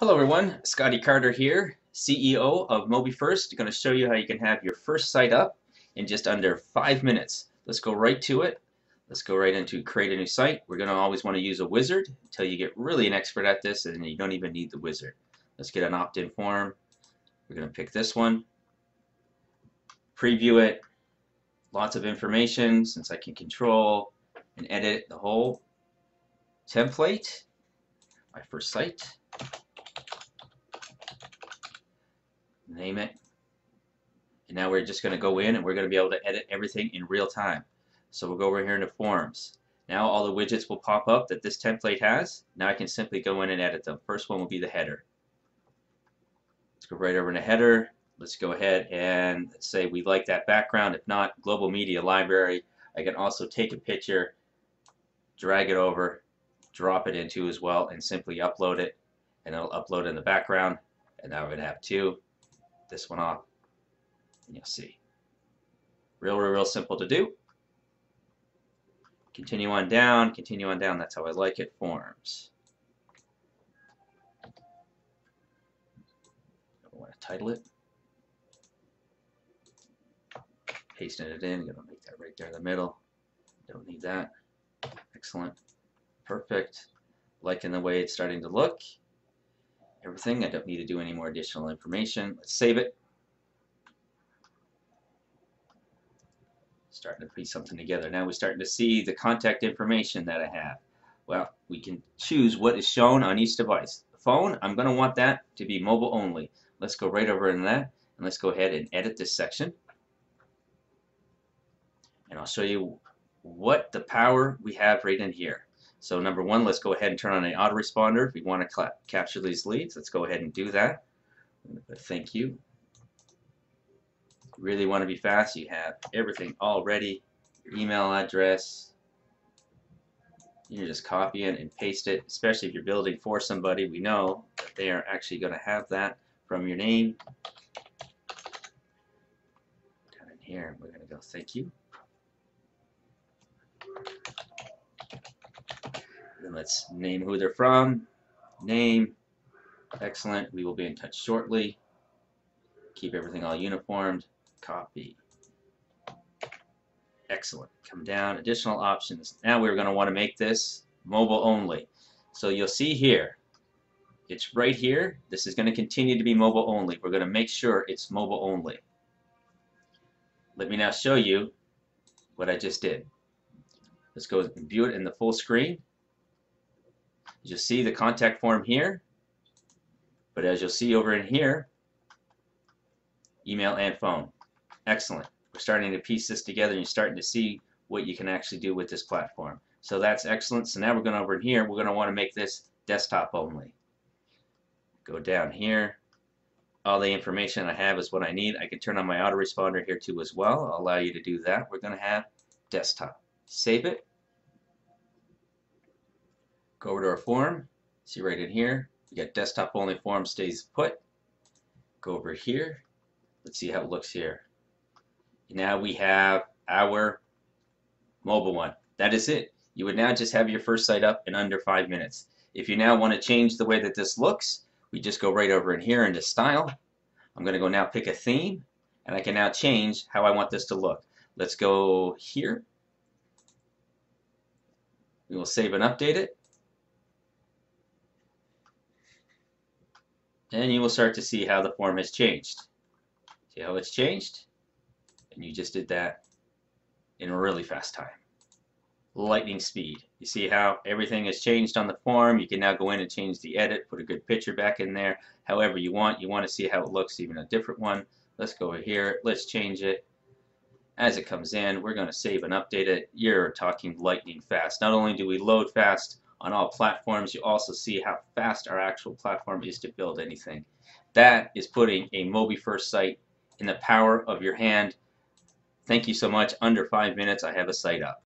Hello everyone, Scotty Carter here, CEO of MobiFirst. going to show you how you can have your first site up in just under five minutes. Let's go right to it. Let's go right into create a new site. We're going to always want to use a wizard until you get really an expert at this and you don't even need the wizard. Let's get an opt-in form. We're going to pick this one, preview it, lots of information since I can control and edit the whole template, my first site. Name it. And now we're just going to go in and we're going to be able to edit everything in real time. So we'll go over here into forms. Now all the widgets will pop up that this template has. Now I can simply go in and edit them. First one will be the header. Let's go right over into header. Let's go ahead and say we like that background. If not, global media library. I can also take a picture, drag it over, drop it into as well, and simply upload it. And it'll upload in the background. And now we're going to have two this one off and you'll see. Real, real, real simple to do. Continue on down, continue on down. That's how I like it. Forms. I want to title it. Pasting it in. Gonna make that right there in the middle. Don't need that. Excellent. Perfect. Liking the way it's starting to look everything. I don't need to do any more additional information. Let's save it. Starting to piece something together. Now we're starting to see the contact information that I have. Well, we can choose what is shown on each device. Phone, I'm going to want that to be mobile only. Let's go right over in that and let's go ahead and edit this section. And I'll show you what the power we have right in here. So number one, let's go ahead and turn on an autoresponder. If we want to capture these leads, let's go ahead and do that. Thank you. Really want to be fast, you have everything all ready. Your email address. You just copy it and paste it, especially if you're building for somebody. We know that they are actually going to have that from your name. Down in here, we're going to go thank you. Then let's name who they're from. Name. Excellent. We will be in touch shortly. Keep everything all uniformed. Copy. Excellent. Come down. Additional options. Now we're going to want to make this mobile only. So you'll see here, it's right here. This is going to continue to be mobile only. We're going to make sure it's mobile only. Let me now show you what I just did. Let's go and view it in the full screen. As you'll see the contact form here, but as you'll see over in here, email and phone. Excellent. We're starting to piece this together and you're starting to see what you can actually do with this platform. So that's excellent. So now we're going over in here, we're going to want to make this desktop only. Go down here. All the information I have is what I need. I can turn on my autoresponder here too as well. I'll allow you to do that. We're going to have desktop. Save it. Go over to our form. See right in here, we got desktop only form stays put. Go over here. Let's see how it looks here. Now we have our mobile one. That is it. You would now just have your first site up in under five minutes. If you now want to change the way that this looks, we just go right over in here into style. I'm going to go now pick a theme and I can now change how I want this to look. Let's go here. We will save and update it. And you will start to see how the form has changed. See how it's changed? And you just did that in a really fast time. Lightning speed. You see how everything has changed on the form. You can now go in and change the edit, put a good picture back in there, however you want. You want to see how it looks, even a different one. Let's go over here. Let's change it. As it comes in, we're going to save and update it. You're talking lightning fast. Not only do we load fast, on all platforms. You also see how fast our actual platform is to build anything. That is putting a MobiFirst site in the power of your hand. Thank you so much. Under five minutes, I have a site up.